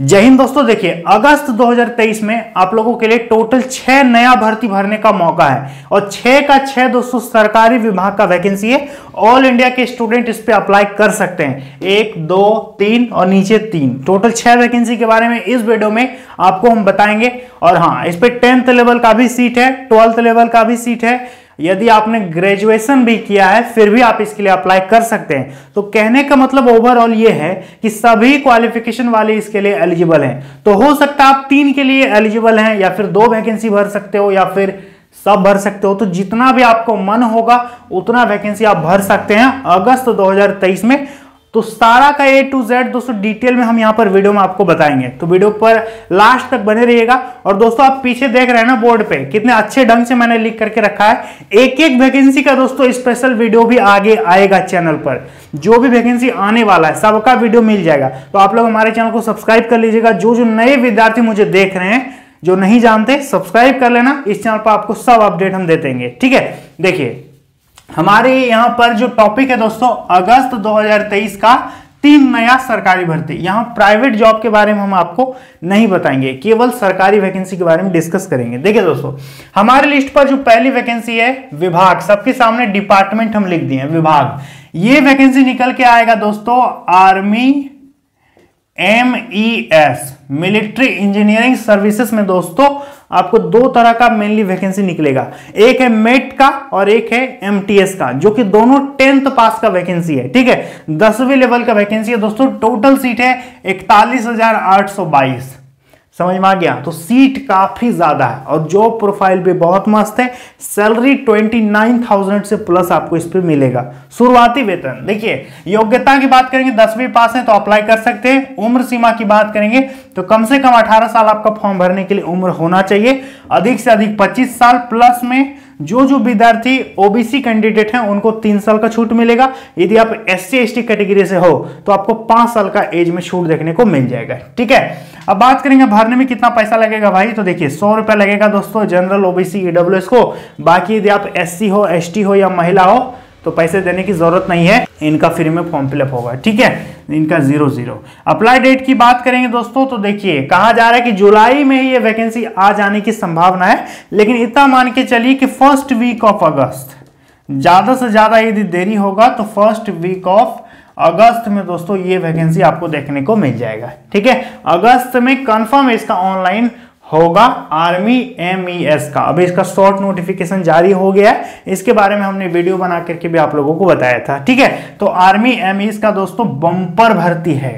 जय हिंद दोस्तों, देखिए, अगस्त 2023 में आप लोगों के लिए टोटल छह नया भर्ती भरने का मौका है और छह का छह दोस्तों, सरकारी विभाग का वैकेंसी है। ऑल इंडिया के स्टूडेंट इस पे अप्लाई कर सकते हैं। एक, दो, तीन और नीचे तीन। टोटल छह वैकेंसी के बारे में इस वीडियो में आपको हम बताएँगे। और हाँ इस पे टेंथ लेवल का भी सीट है ट्वेल्थ लेवल का भी सीट है। यदि आपने ग्रेजुएशन भी किया है, फिर भी आप इसके लिए अप्लाई कर सकते हैं। तो कहने का मतलब ओवरऑल ये है कि सभी क्वालिफिकेशन वाले इसके लिए एलिजिबल हैं। तो हो सकता है आप तीन के लिए एलिजिबल हैं, या फिर दो वैकेंसी भर सकते हो, या फिर सब भर सकते हो। तो जितना भी आपको मन होगा, उतना वैकेंसी आप भर सकते हैं। अगस्त 2023 में तो सारा का ए टू जेड दोस्तों डिटेल में हम यहाँ पर वीडियो में आपको बताएँगे। तो वीडियो पर लास्ट तक बने रहिएगा। और दोस्तों आप पीछे देख रहे हैं ना बोर्ड पे, कितने अच्छे ढंग से मैंने लिख करके रखा है। एक एक वैकेंसी का दोस्तों स्पेशल वीडियो भी आगे आएगा चैनल पर। जो भी वैकेंसी आने वाला है, सबका वीडियो मिल जाएगा। तो आप लोग हमारे चैनल को सब्सक्राइब कर लीजिएगा। जो जो नए विद्यार्थी मुझे देख रहे हैं, जो नहीं जानते सब्सक्राइब कर लेना। इस चैनल पर आपको सब अपडेट हम देते ठीक है? देखिए हमारे यहाँ पर जो टॉपिक है दोस्तों, अगस्त 2023 का तीन नया सरकारी भर्ती। यहाँ प्राइवेट जॉब के बारे में हम आपको नहीं बताएँगे, केवल सरकारी वैकेंसी के बारे में डिस्कस करेंगे। देखिए दोस्तों, हमारे लिस्ट पर जो पहली वैकेंसी है, विभाग। सबके सामने डिपार्टमेंट हम लिख दिए हैं, विभाग। ये वैकेंसी निकल के आएगा दोस्तों army M E S military engineering services में दोस्तों, आपको दो तरह का मेनली वैकेंसी निकलेगा। एक है मेट का और एक है एमटीएस का, जो कि दोनों टेंथ पास का वैकेंसी है, ठीक है? दसवीं लेवल का वैकेंसी है दोस्तों टोटल सीट है इकतालीस हज़ार आठ सौ बाईस। समझ में आ गया? तो सीट काफ़ी ज़्यादा है और जॉब प्रोफ़ाइल भी बहुत मस्त है। सैलरी ट्वेंटी नाइन थाउज़ेंड से प्लस आपको इस पर मिलेगा। शुरुआती वेतन। देखिए, योग्यता की बात करेंगे, दसवीं पास है तो अप्लाई कर सकते हैं। उम्र सीमा की बात करेंगे तो कम से कम अठारह साल आपका फॉर्म भरने के लिए उम्र होना चाहिए। अधिक से अधिक पच्चीस साल प्लस में जो जो विद्यार्थी ओबीसी कैंडिडेट हैं, उनको तीन साल का छूट मिलेगा। यदि आप एस सी कैटेगरी से हो तो आपको पाँच साल का एज में छूट देखने को मिल जाएगा। ठीक है? अब बात करेंगे भरने में कितना पैसा लगेगा भाई? तो देखिए, सौ रुपया लगेगा दोस्तों जनरल ओबीसी ईडब्ल्यू को। बाकी यदि आप एस हो एसटी हो या महिला हो तो पैसे देने की ज़रूरत नहीं है, इनका फ्री में फॉर्म फिलअप होगा, ठीक है? इनका ज़ीरो ज़ीरो अप्लाई डेट की बात करेंगे दोस्तों तो देखिए, कहा जा रहा है कि जुलाई में ही ये वैकेंसी आ जाने की संभावना है, लेकिन इतना मान के चलिए कि फ़र्स्ट वीक ऑफ़ अगस्त ज़्यादा से ज़्यादा यदि देरी होगा तो फ़र्स्ट वीक ऑफ़ अगस्त में दोस्तों ये वैकेंसी आपको देखने को मिल जाएगा, ठीक है? अगस्त में कंफर्म इसका ऑनलाइन होगा आर्मी एम ई एस का। अभी इसका शॉर्ट नोटिफिकेशन जारी हो गया है। इसके बारे में हमने वीडियो बना करके भी आप लोगों को बताया था, ठीक है? तो आर्मी एम ई एस का दोस्तों बंपर भर्ती है,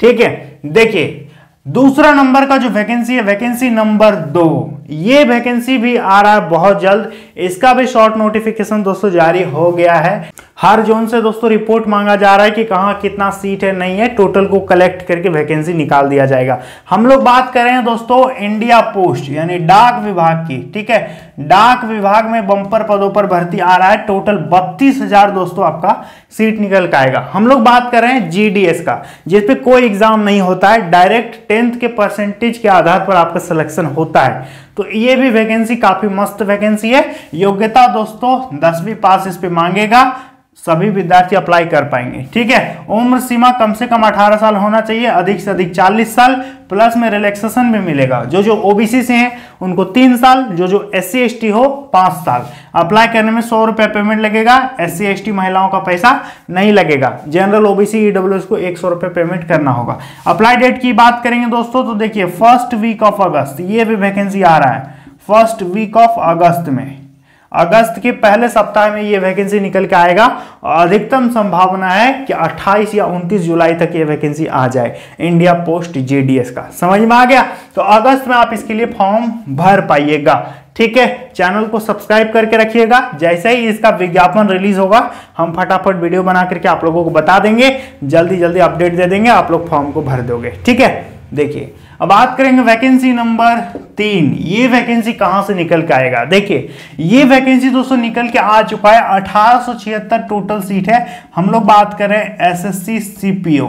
ठीक है? देखिए, दूसरा नंबर का जो वैकेंसी है, वैकेंसी नंबर दो। ये वैकेंसी भी आ रहा है बहुत जल्द। इसका भी शॉर्ट नोटिफिकेशन दोस्तों जारी हो गया है। हर जोन से दोस्तों रिपोर्ट मांगा जा रहा है कि कहाँ कितना सीट है, नहीं है। टोटल को कलेक्ट करके वैकेंसी निकाल दिया जाएगा। हम लोग बात कर रहे हैं दोस्तों इंडिया पोस्ट यानी डाक विभाग की, ठीक है? डाक विभाग में बंपर पदों पर भर्ती आ रहा है। टोटल बत्तीस हज़ार दोस्तों आपका सीट निकल के आएगा। हम लोग बात कर रहे हैं जीडीएस का जिसपे कोई एग्ज़ाम नहीं होता है। डायरेक्ट टेंथ के परसेंटेज के आधार पर आपका सिलेक्शन होता है। तो ये भी वैकेंसी काफ़ी मस्त वैकेंसी है। योग्यता दोस्तों, दसवीं पास इस पे मांगेगा। सभी विद्यार्थी अप्लाई कर पाएँगे। ठीक है? उम्र सीमा कम से कम 18 साल होना चाहिए, अधिक से अधिक 40 साल प्लस में रिलैक्सेशन भी मिलेगा। जो जो ओबीसी से हैं, उनको तीन साल, जो जो एस सी हो, पाँच साल। अप्लाई करने में सौ रुपए पेमेंट लगेगा एस सी महिलाओं का पैसा नहीं लगेगा। जनरल ओबीसी ईडब्ल्यू को एक सौ रुपए पेमेंट करना होगा। अप्लाई डेट की बात करेंगे दोस्तों तो देखिए फ़र्स्ट वीक ऑफ़ अगस्त ये भी वैकेंसी आ रहा है। फ़र्स्ट वीक ऑफ़ अगस्त में। अगस्त के पहले सप्ताह में ये वैकेंसी निकल के आएगा। और अधिकतम संभावना है कि 28 या 29 जुलाई तक ये वैकेंसी आ जाए। इंडिया पोस्ट जेडीएस का। समझ में आ गया? तो अगस्त में आप इसके लिए फॉर्म भर पाइएगा। ठीक है? चैनल को सब्सक्राइब करके रखिएगा। जैसे ही इसका विज्ञापन रिलीज़ होगा, हम फटाफट वीडियो बना करके आप लोगों को बता देंगे। जल्दी जल्दी अपडेट दे देंगे, आप लोग फॉर्म को भर दोगे। ठीक है? देखिए अब बात करेंगे वैकेंसी नंबर तीन। ये वैकेंसी कहाँ से निकल के आएगा? देखिए, ये वैकेंसी दोस्तों निकल के आ चुका है। अठारह सौ छिहत्तर टोटल सीट है। हम लोग बात कर एसएससी सीपीओ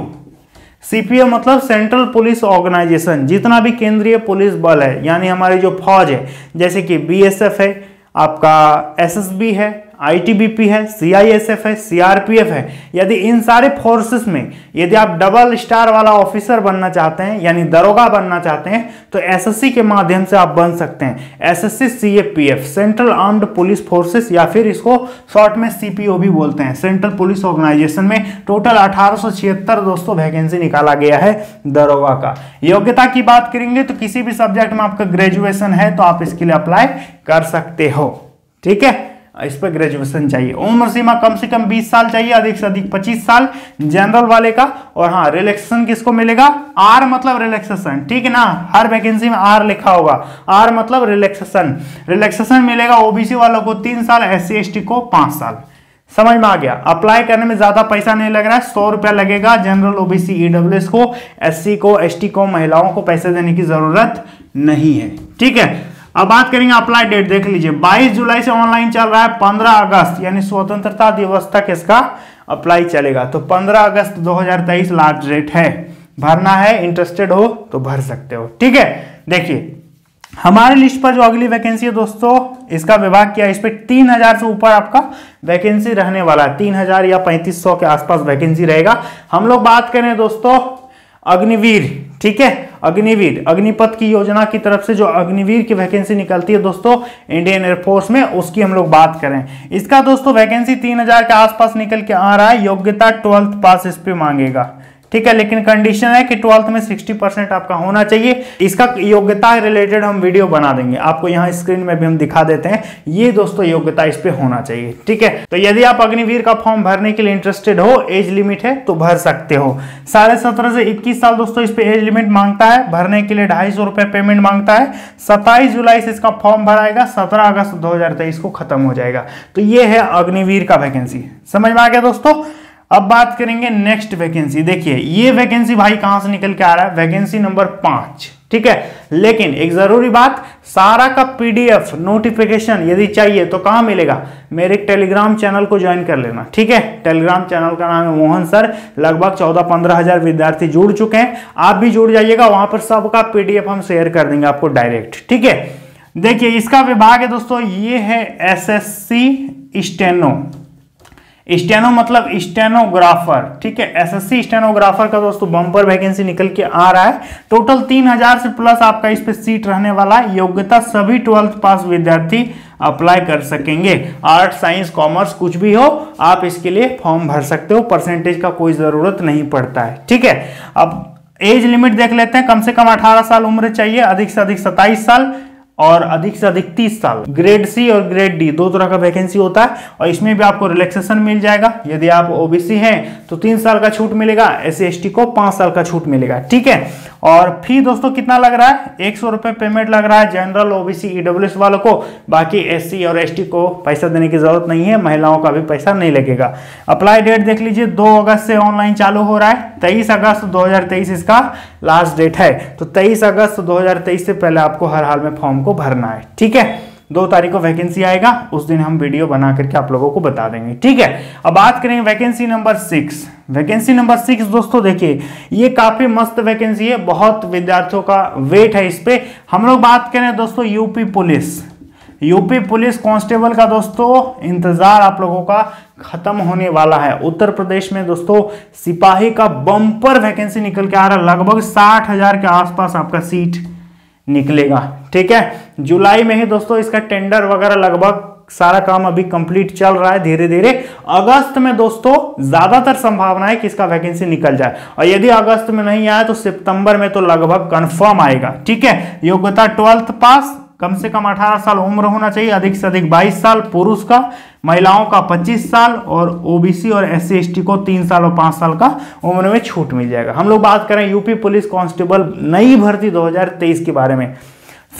सीपीओ मतलब सेंट्रल पुलिस ऑर्गेनाइजेशन जितना भी केंद्रीय पुलिस बल है, यानी हमारी जो फौज है, जैसे कि बीएसएफ है, आपका एसएसबी है आईटीबीपी है सीआईएसएफ है सीआरपीएफ है। यदि इन सारे फोर्सेस में यदि आप डबल स्टार वाला ऑफिसर बनना चाहते हैं, यानी दरोगा बनना चाहते हैं तो एसएससी के माध्यम से आप बन सकते हैं। SSC CAPF central armed police forces या फिर इसको शॉर्ट में सीपीओ भी बोलते हैं। सेंट्रल पुलिस ऑर्गेनाइजेशन में टोटल अठारह सौ छिहत्तर दोस्तों वैकेंसी निकाला गया है दरोगा का। योग्यता की बात करेंगे तो किसी भी सब्जेक्ट में आपका ग्रेजुएशन है तो आप इसके लिए अप्लाई कर सकते हो। ठीक है? इस पर ग्रेजुएशन चाहिए। उम्र सीमा कम से कम 20 साल चाहिए, अधिक से अधिक 25 साल जनरल वाले का। और हाँ रिलैक्सेशन किसको मिलेगा? आर मतलब रिलैक्सेशन ठीक है ना? हर वैकेंसी में आर लिखा होगा। आर मतलब रिलैक्सेशन रिलैक्सेशन मिलेगा ओबीसी वालों को तीन साल एस सी को पाँच साल। समझ में आ गया? अप्लाई करने में ज़्यादा पैसा नहीं लग रहा है, सौ रुपया लगेगा जनरल ओबीसी ईडब्ल्यूएस को एससी को एसटी को, महिलाओं को पैसे देने की ज़रूरत नहीं है। ठीक है? अब बात करेंगे अप्लाई डेट देख लीजिए। 22 जुलाई से ऑनलाइन चल रहा है 15 अगस्त, यानी स्वतंत्रता दिवस तक इसका अप्लाई चलेगा। तो 15 अगस्त 2023 लास्ट डेट है। भरना है इंटरेस्टेड हो तो भर सकते हो। ठीक है? देखिए, हमारे लिस्ट पर जो अगली वैकेंसी है दोस्तों, इसका विभाग किया इस पर तीन हज़ार से ऊपर आपका वैकेंसी रहने वाला है। तीन हज़ार या पैंतीस सौ के आसपास वैकेंसी रहेगा। हम लोग बात करें दोस्तों, अग्निवीर, ठीक है? अग्निवीर, अग्निपथ की योजना की तरफ़ से जो अग्निवीर की वैकेंसी निकलती है दोस्तों इंडियन एयरफोर्स में, उसकी हम लोग बात करें। इसका दोस्तों वैकेंसी तीन हज़ार के आसपास निकल के आ रहा है, योग्यता ट्वेल्थ पास इस पर मांगेगा। ठीक है, लेकिन कंडीशन है कि ट्वेल्थ में 60 परसेंट आपका होना चाहिए। इसका योग्यता रिलेटेड हम वीडियो बना देंगे। आपको यहाँ स्क्रीन में भी हम दिखा देते हैं। ये दोस्तों योग्यता इस पे होना चाहिए। ठीक है तो यदि आप अग्निवीर का फॉर्म भरने के लिए इंटरेस्टेड हो एज लिमिट है तो भर सकते हो। साढ़े सत्रह से इक्कीस साल दोस्तों इस पे एज लिमिट माँगता है। भरने के लिए ढाई सौ रुपए पेमेंट माँगता है। सत्ताईस जुलाई से इसका फॉर्म भराएगा। सत्रह अगस्त दो हज़ार तेईस को खत्म हो जाएगा। तो ये है अग्निवीर का वैकेंसी समझ में आ गया दोस्तों? अब बात करेंगे नेक्स्ट वैकेंसी देखिए, ये वैकेंसी भाई कहाँ से निकल के आ रहा है? वैकेंसी नंबर पाँच, ठीक है? लेकिन एक ज़रूरी बात, सारा का पीडीएफ नोटिफिकेशन यदि चाहिए तो कहाँ मिलेगा? मेरे टेलीग्राम चैनल को ज्वाइन कर लेना, ठीक है? टेलीग्राम चैनल का नाम है मोहन सर, लगभग चौदह पंद्रह हज़ार विद्यार्थी जुड़ चुके हैं। आप भी जुड़ जाइएगा, वहाँ पर सबका पीडीएफ हम शेयर कर देंगे आपको डायरेक्ट ठीक है? देखिए, इसका विभाग है दोस्तों, ये है S S C steno steno मतलब स्टेनोग्राफर, ठीक है? एसएससी स्टेनोग्राफर का दोस्तों बम्पर वैकेंसी निकल के आ रहा है। टोटल तीन हज़ार से प्लस आपका इस पे सीट रहने वाला है। योग्यता सभी ट्वेल्थ पास विद्यार्थी अप्लाई कर सकेंगे। आर्ट साइंस कॉमर्स कुछ भी हो, आप इसके लिए फॉर्म भर सकते हो। परसेंटेज का कोई ज़रूरत नहीं पड़ता है, ठीक है? अब एज लिमिट देख लेते हैं। कम से कम 18 साल उम्र चाहिए, अधिक से अधिक 27 साल। और अधिक से अधिक तीस साल। ग्रेड सी और ग्रेड डी दो तरह का वैकेंसी होता है और इसमें भी आपको रिलैक्सेशन मिल जाएगा। यदि आप ओबीसी हैं तो तीन साल का छूट मिलेगा। एस सी को पाँच साल का छूट मिलेगा। ठीक है? और फ़ी दोस्तों कितना लग रहा है? एक सौ रुपये पेमेंट लग रहा है जनरल ओबीसी ईडब्ल्यूएस वालों को। बाकी एससी और एसटी को पैसा देने की ज़रूरत नहीं है, महिलाओं का भी पैसा नहीं लगेगा। अप्लाई डेट देख लीजिए, दो अगस्त से ऑनलाइन चालू हो रहा है। तेईस अगस्त दो हज़ार तेईस इसका लास्ट डेट है। तो तेईस अगस्त दो हज़ार तेईस से पहले आपको हर हाल में फॉर्म को भरना है, ठीक है? दो तारीख को वैकेंसी आएगा, उस दिन हम वीडियो बना करके आप लोगों को बता देंगे, ठीक है? अब बात करेंगे vacancy number six vacancy number six दोस्तों, देखिए, ये काफ़ी मस्त वैकेंसी है, बहुत विद्यार्थियों का वेट है इस पे। हम लोग बात करें दोस्तों UP police. UP police constable का, दोस्तों, इंतज़ार आप लोगों का खत्म होने वाला है। उत्तर प्रदेश में, दोस्तों, सिपाही का बम्पर वैकेंसी निकल के आ रहा है, लगभग साठ हज़ार के आसपास आपका सीट निकलेगा। ठीक है? जुलाई में ही दोस्तों इसका टेंडर वगैरह लगभग सारा काम अभी कंप्लीट चल रहा है धीरे धीरे अगस्त में दोस्तों ज़्यादातर संभावना है कि इसका वैकेंसी निकल जाए। और यदि अगस्त में नहीं आया तो सितंबर में तो लगभग कंफर्म आएगा। ठीक है? योग्यता ट्वेल्थ पास कम से कम 18 साल उम्र होना चाहिए, अधिक से अधिक 22 साल पुरुष का, महिलाओं का 25 साल और ओबीसी और एस सी को तीन साल और पाँच साल का उम्र में छूट मिल जाएगा। हम लोग बात करें यूपी पुलिस कांस्टेबल नई भर्ती 2023 के बारे में।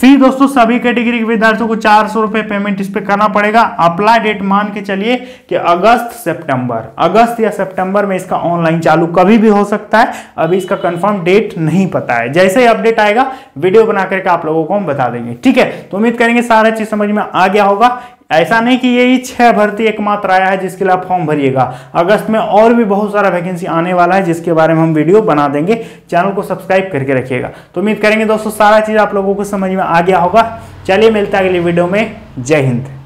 फ़ी दोस्तों सभी कैटेगरी के विद्यार्थियों को चार सौ रुपए पेमेंट इस पे करना पड़ेगा। अप्लाई डेट मान के चलिए कि अगस्त, सितंबर। अगस्त या सितंबर में इसका ऑनलाइन चालू कभी भी हो सकता है। अभी इसका कंफर्म डेट नहीं पता है। जैसे ही अपडेट आएगा वीडियो बना करके आप लोगों को हम बता देंगे। ठीक है? तो उम्मीद करेंगे सारा चीज़ समझ में आ गया होगा। ऐसा नहीं कि यही छह भर्ती एकमात्र आया है जिसके लिए आप फॉर्म भरिएगा। अगस्त में और भी बहुत सारा वैकेंसी आने वाला है, जिसके बारे में हम वीडियो बना देंगे। चैनल को सब्सक्राइब करके रखिएगा। तो उम्मीद करेंगे दोस्तों, सारा चीज़ आप लोगों को समझ में आ गया होगा। चलिए मिलता है अगले वीडियो में। जय हिंद।